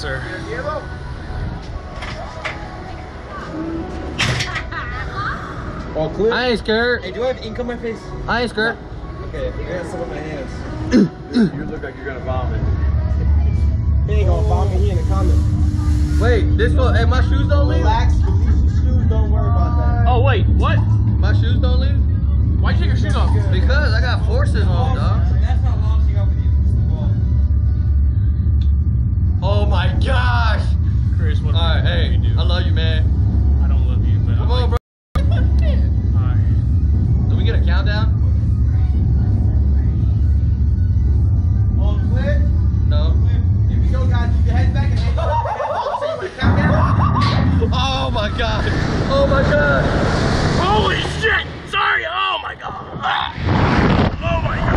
sir. All clear? I ain't scared. Hey, do I have ink on my face? I ain't scared. Okay, I got some on my hands. You look like you're gonna vomit. He ain't gonna vomit, he in the comments. Wait, this one, hey, my shoes don't leave? Relax, release your shoes, don't worry about that. Oh wait, what? My shoes don't leave? Why'd you take your shoes off? Because I got forces on, dog. Chris, what Alright, hey, do? I love you, man. I don't love you, but Come on, bro. Alright. Do we get a countdown? All clear? No. Here we go, guys. Keep your heads back and hands up. So you wanna count down? Oh my god. Oh my god. Holy shit! Sorry! Oh my god! Ah. Oh my god!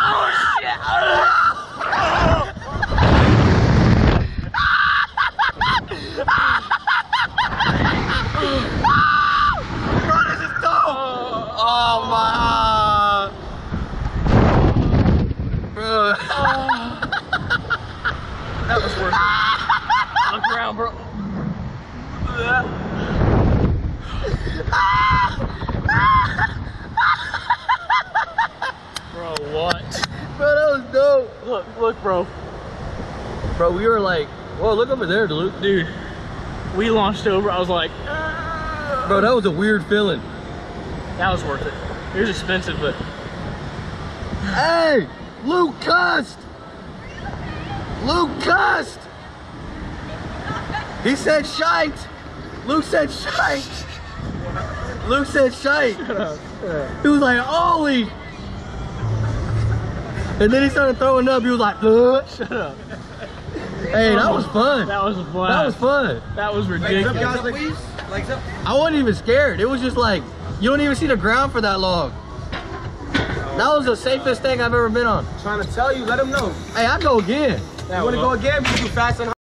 Oh shit! Oh my. Bro. That was worth it. Look around, bro. Bro, what? Bro, that was dope. Look, look, bro. Bro, we were like, whoa, look over there, Luke. Dude, we launched over. I was like, ah. Bro, that was a weird feeling. that was worth it. It was expensive, but Hey, Luke cussed. Luke cussed. He said shite. Luke said shite. Luke said shite. He was like, Ollie. And then he started throwing up. He was like, uh. shut up. hey, that was fun. That was a That was fun. That was Legs up, ridiculous. guys, please. Legs up. I wasn't even scared. It was just like, you don't even see the ground for that long. That was the safest thing I've ever been on. Trying to tell you, let him know. Hey, I go again. You wanna go again? We can do fast and